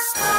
Stop.